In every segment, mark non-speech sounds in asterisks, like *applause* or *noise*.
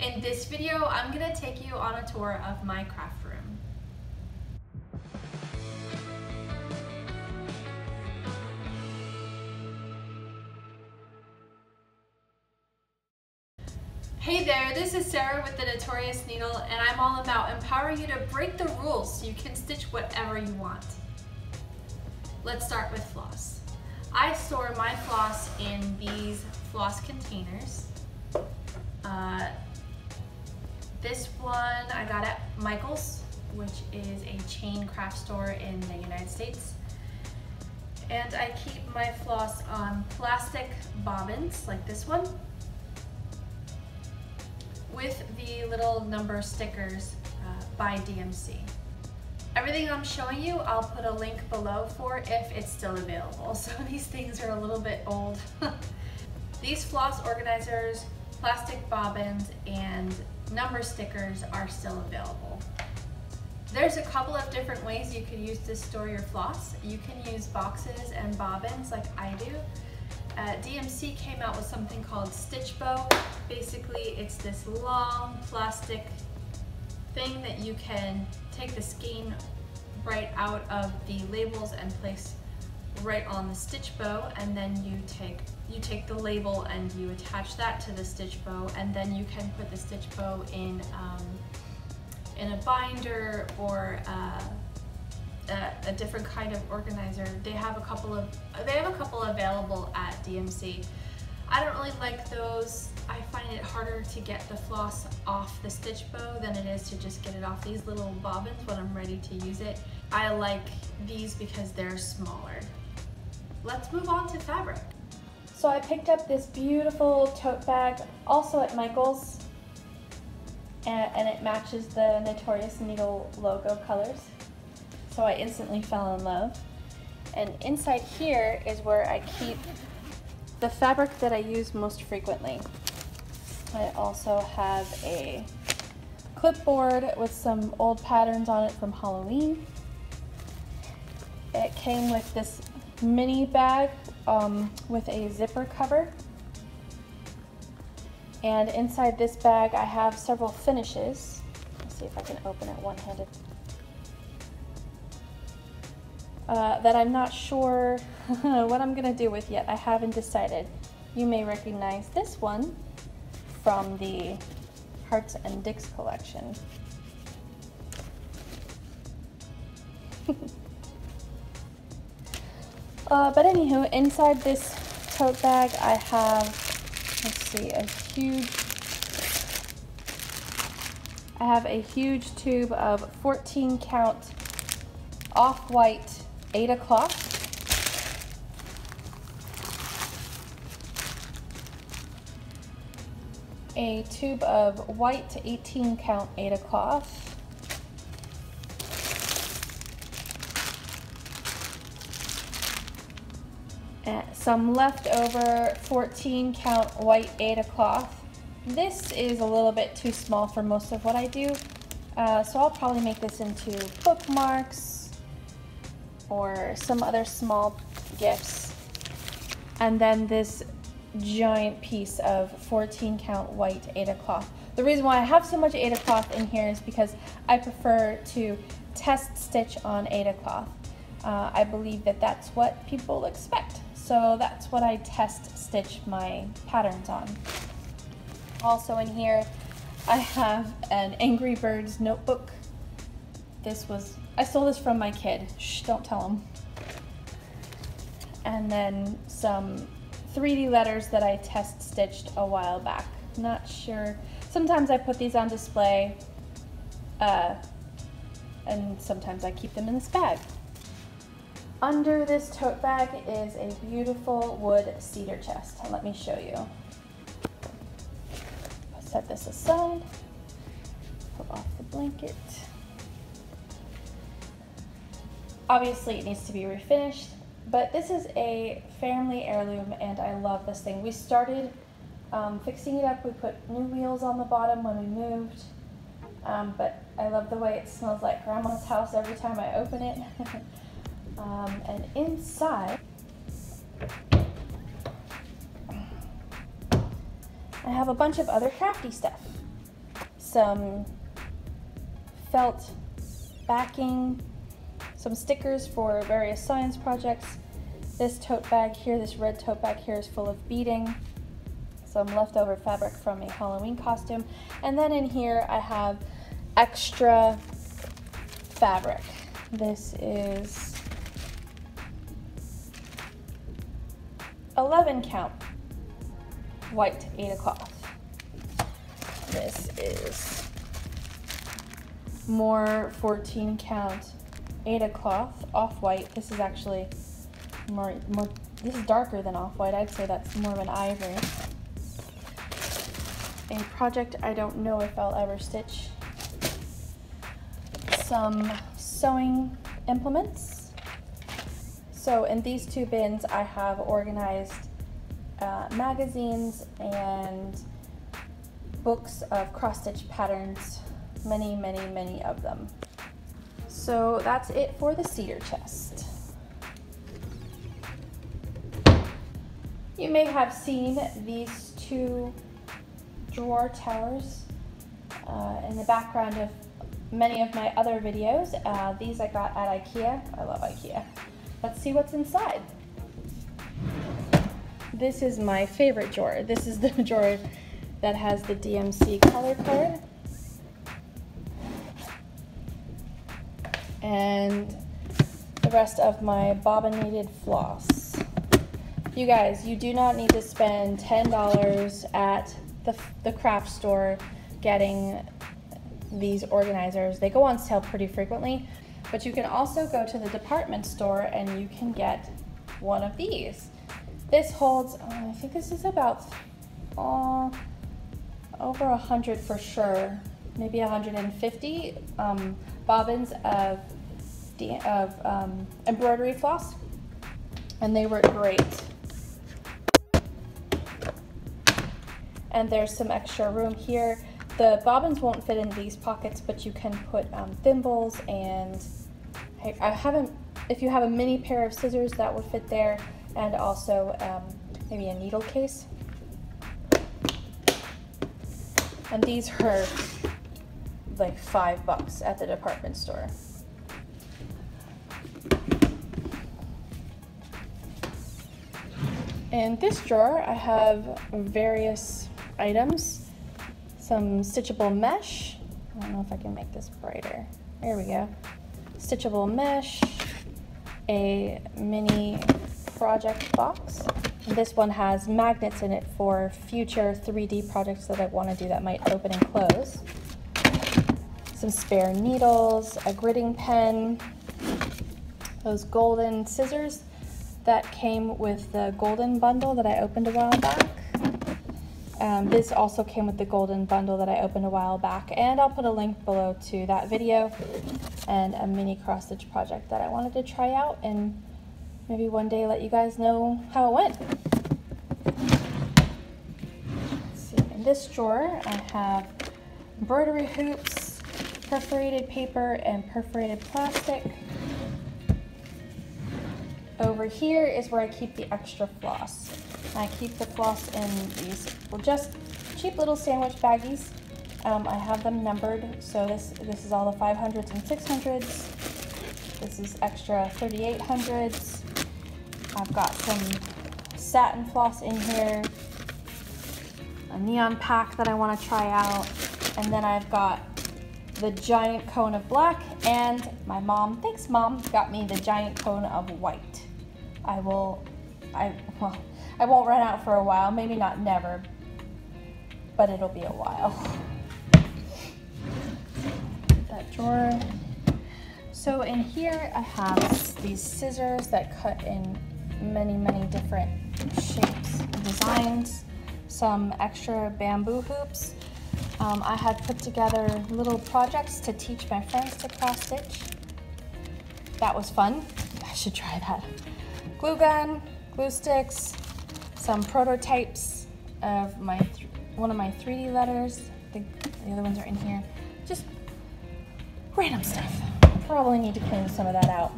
In this video, I'm gonna take you on a tour of my craft room. Hey there, this is Sarah with the Notorious Needle and I'm all about empowering you to break the rules so you can stitch whatever you want. Let's start with floss. I store my floss in these floss containers. Uh, this one I got at Michael's, which is a chain craft store in the United States. And I keep my floss on plastic bobbins like this one with the little number stickers uh, by DMC. Everything I'm showing you, I'll put a link below for if it's still available. *laughs* So these things are a little bit old. *laughs* these floss organizers, plastic bobbins, and number stickers are still available. There's a couple of different ways you could use to store your floss. You can use boxes and bobbins like I do. Uh, DMC came out with something called Stitchbow. Basically, it's this long plastic thing that you can take the skein right out of the labels and place right on the Stitchbow and then you take you take the label and you attach that to the Stitchbow and then you can put the stitch bow in um, in a binder or uh, a, a, different kind of organizer. They have a couple of they have a couple available at DMC. I don't really like those. I find it harder to get the floss off the Stitchbow than it is to just get it off these little bobbins when I'm ready to use it. I like these because they're smaller. Let's move on to fabric. So I picked up this beautiful tote bag, also at Michael's, and, it matches the Notorious Needle logo colors. So I instantly fell in love. And inside here is where I keep the fabric that I use most frequently. I also have a clipboard with some old patterns on it from Halloween. It came with this mini bag um, with a zipper cover. And inside this bag I have several finishes. Let's see if I can open it one-handed. Uh, that I'm not sure *laughs* what I'm gonna do with yet. I haven't decided. You may recognize this one from the Hearts and Dicks collection. *laughs* uh, but anywho, inside this tote bag I have, let's see, a huge, I have a huge tube of 14 count off-white Aida cloth. A tube of white 18 count Aida cloth. Some leftover 14 count white Aida cloth. This is a little bit too small for most of what I do, uh, so I'll probably make this into bookmarks, or some other small gifts. And then this giant piece of 14 count white Aida cloth. The reason why I have so much Aida cloth in here is because I prefer to test stitch on Aida cloth. Uh, I believe that that's what people expect. So that's what I test stitch my patterns on. Also in here, I have an Angry Birds notebook. This was I stole this from my kid. Shh, don't tell him. And then some 3D letters that I test stitched a while back. Not sure. Sometimes I put these on display, uh, and sometimes I keep them in this bag. Under this tote bag is a beautiful wood cedar chest. Let me show you. Set this aside, pull off the blanket. Obviously it needs to be refinished, but this is a family heirloom and I love this thing. We started um, fixing it up. We put new wheels on the bottom when we moved, um, but I love the way it smells like grandma's house every time I open it. *laughs* um, and inside, I have a bunch of other crafty stuff. some felt backing, some stickers for various science projects. This tote bag here, this red tote bag here is full of beading, some leftover fabric from a Halloween costume. And then in here I have extra fabric. This is 11 count white Aida cloth. This is more 14 count Aida cloth, off-white. This is actually more, more, this is darker than off-white. I'd say that's more of an ivory. A project I don't know if I'll ever stitch. Some sewing implements. So in these two bins, I have organized uh, magazines and books of cross-stitch patterns, many, many, many of them. So that's it for the cedar chest. You may have seen these two drawer towers uh, in the background of many of my other videos. Uh, these I got at Ikea. I love Ikea. Let's see what's inside. This is my favorite drawer. This is *laughs* the drawer that has the DMC color card. And the rest of my bobbinated floss. You guys, you do not need to spend $10 at the, the craft store getting these organizers. They go on sale pretty frequently, but you can also go to the department store and you can get one of these. This holds, uh, I think this is about uh, over a hundred for sure, maybe 150 um, bobbins of, of um, embroidery floss, and they work great. And there's some extra room here. The bobbins won't fit in these pockets, but you can put um, thimbles and I, I haven't, if you have a mini pair of scissors that would fit there and also um, maybe a needle case. And these are like five bucks at the department store. In this drawer, I have various items. Some stitchable mesh. I don't know if I can make this brighter. There we go. Stitchable mesh, a mini project box. This one has magnets in it for future 3D projects that I want to do that might open and close. Some spare needles, a gridding pen, those golden scissors that came with the golden bundle that I opened a while back. Um, this also came with the golden bundle that I opened a while back, and I'll put a link below to that video and a mini cross stitch project that I wanted to try out and maybe one day let you guys know how it went. see, in this drawer I have embroidery hoops, perforated paper, and perforated plastic. Over here is where I keep the extra floss. I keep the floss in these, well, just cheap little sandwich baggies. Um, I have them numbered, so this, this is all the 500s and 600s. This is extra 3800s. I've got some satin floss in here, a neon pack that I want to try out, and then I've got the giant cone of black, and my mom, thanks mom, got me the giant cone of white. I will, I, well, I won't run out for a while, maybe not never, but it'll be a while. That drawer. So in here I have these scissors that cut in many, many different shapes and designs, some extra bamboo hoops. Um, I had put together little projects to teach my friends to cross stitch. That was fun. I should try that. Glue gun, glue sticks, some prototypes of my one of my 3D letters. I think the other ones are in here. Just random stuff. Probably need to clean some of that out.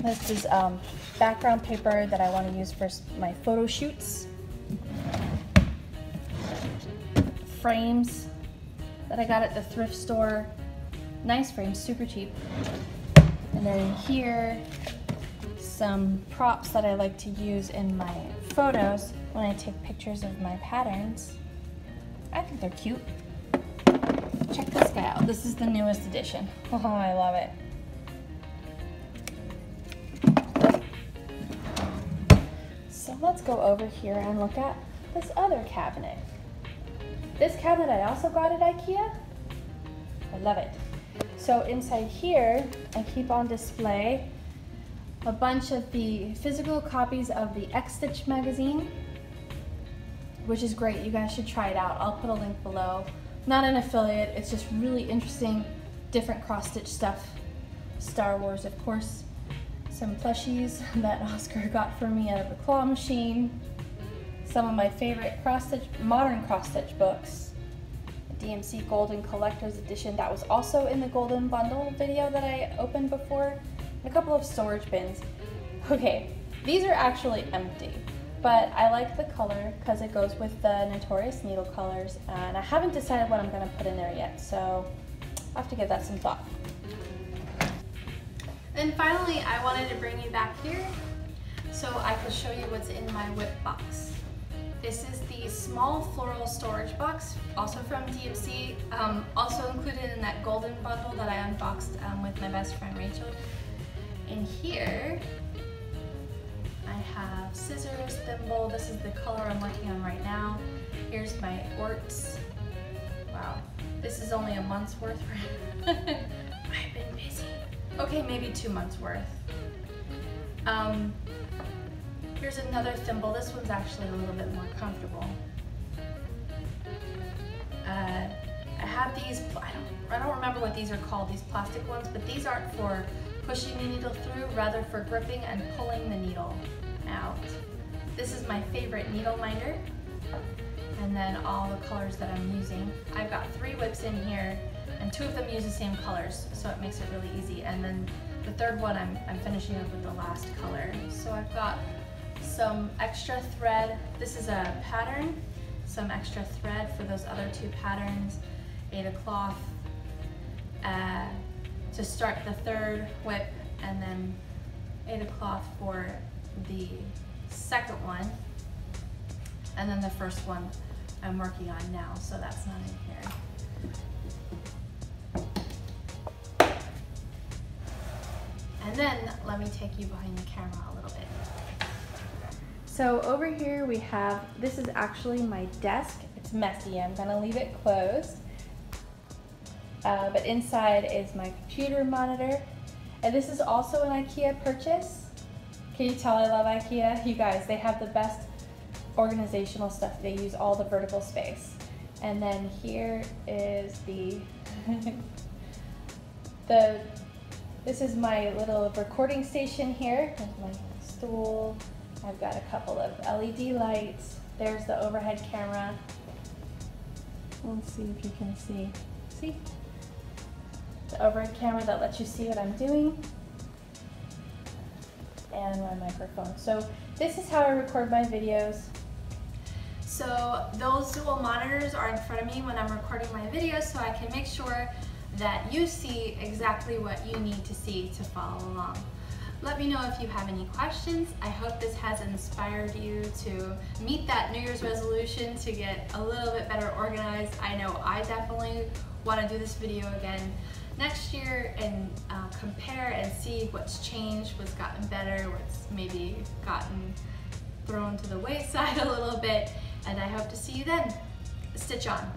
This is um, background paper that I want to use for my photo shoots. Frames that I got at the thrift store. Nice frames, super cheap. And then here, some props that I like to use in my photos when I take pictures of my patterns. I think they're cute. Check this guy out. This is the newest edition. *laughs* Oh, I love it. So let's go over here and look at this other cabinet. This cabinet I also got at Ikea. I love it. So inside here, I keep on display a bunch of the physical copies of the X Stitch magazine, which is great. You guys should try it out. I'll put a link below. Not an affiliate, it's just really interesting, different cross stitch stuff. Star Wars, of course. Some plushies *laughs* that Oscar got for me out of the claw machine. Some of my favorite cross stitch, modern cross stitch books. DMC Golden Collector's Edition that was also in the Golden Bundle video that I opened before a couple of storage bins. Okay, these are actually empty, but I like the color because it goes with the Notorious Needle colors, and I haven't decided what I'm going to put in there yet, so I have to give that some thought. And finally, I wanted to bring you back here so I could show you what's in my whip box. This is the small floral storage box, also from DMC, um, also included in that golden bundle that I unboxed um, with my best friend Rachel. In here, I have scissors, thimble. This is the color I'm working on right now. Here's my orts. Wow, this is only a month's worth. *laughs* I've been busy. Okay, maybe two months worth. Um, here's another thimble. This one's actually a little bit more comfortable. Uh, I have these, I don't, I don't remember what these are called, these plastic ones, but these aren't for pushing the needle through, rather for gripping and pulling the needle out. This is my favorite needle minder. And then all the colors that I'm using. I've got three whips in here and two of them use the same colors, so it makes it really easy. And then the third one, I'm, I'm finishing up with the last color. So I've got some extra thread. This is a pattern, some extra thread for those other two patterns, Aida cloth, uh, to start the third whip and then Aida cloth for the second one. And then the first one I'm working on now, so that's not in here. And then let me take you behind the camera a little bit. So over here we have, this is actually my desk. It's messy, I'm gonna leave it closed. Uh, but inside is my computer monitor. And this is also an IKEA purchase. Can you tell I love IKEA? You guys, they have the best organizational stuff. They use all the vertical space. And then here is the, *laughs* the, this is my little recording station here. There's my stool. I've got a couple of LED lights. There's the overhead camera. Let's see if you can see. See? The overhead camera that lets you see what I'm doing, and my microphone. So this is how I record my videos. So those dual monitors are in front of me when I'm recording my videos so I can make sure that you see exactly what you need to see to follow along. Let me know if you have any questions. I hope this has inspired you to meet that New Year's resolution to get a little bit better organized. I know I definitely want to do this video again next year and uh, compare and see what's changed, what's gotten better, what's maybe gotten thrown to the wayside *laughs* a little bit. And I hope to see you then. Stitch on.